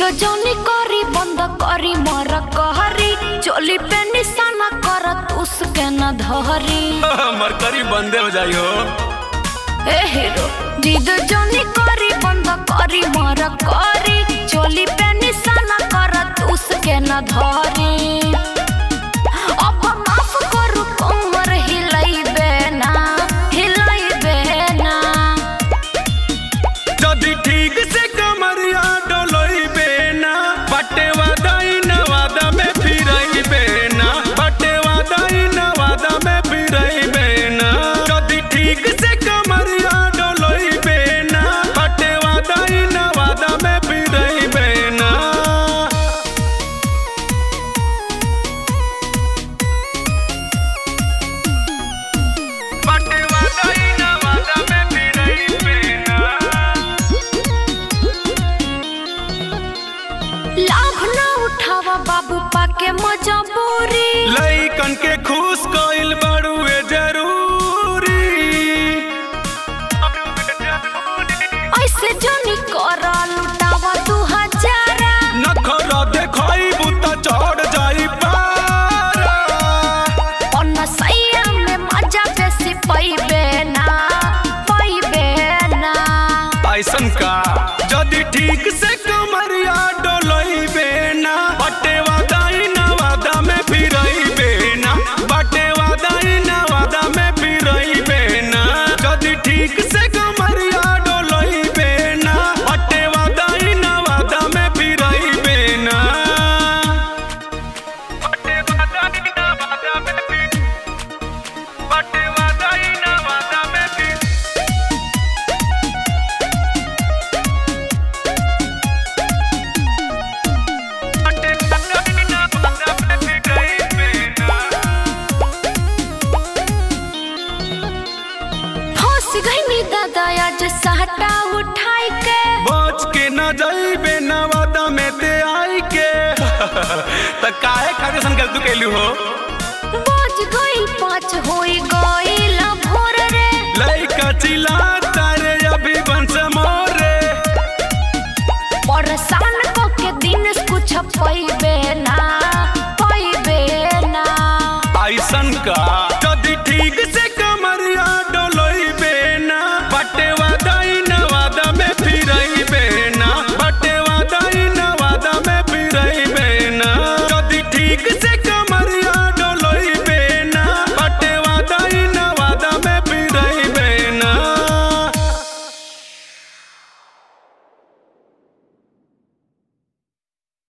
जौनी करी बंद करी मर कहरी चोली पे निशाना करत उसके न धरी मरकरी बंदे हो जाई हो ए हीरो जिद जौनी करी बंद करी मर करी चोली पे निशाना करत उसके न धरी अब माफ़ करू कमर हिलाइबे ना जदि ठीक से कमरिया बाबू पाके मजबूरी लइकन के खुश कइल बड़ुए ज़रूरी। ऐसे जनी कर लुटावा दू हजारा। नखरा देखइबू त चढ़ जाई पारा। अनसैया में मज़ा बेसी पैबे ना पैबे ना। ऐसन का जदि ठीक से आज उठाई के। बच के न जाइबे नवादा में ते आई के। त काहे खाके सन गलती कैलू हो? बज गई पाँच होई गई भोर रे। लइका चिल्ला तारे अभी बंस मोरे। परेशान को के दिन कुछ पैबे ना पैबे ना। ऐसन का जदि ठीक से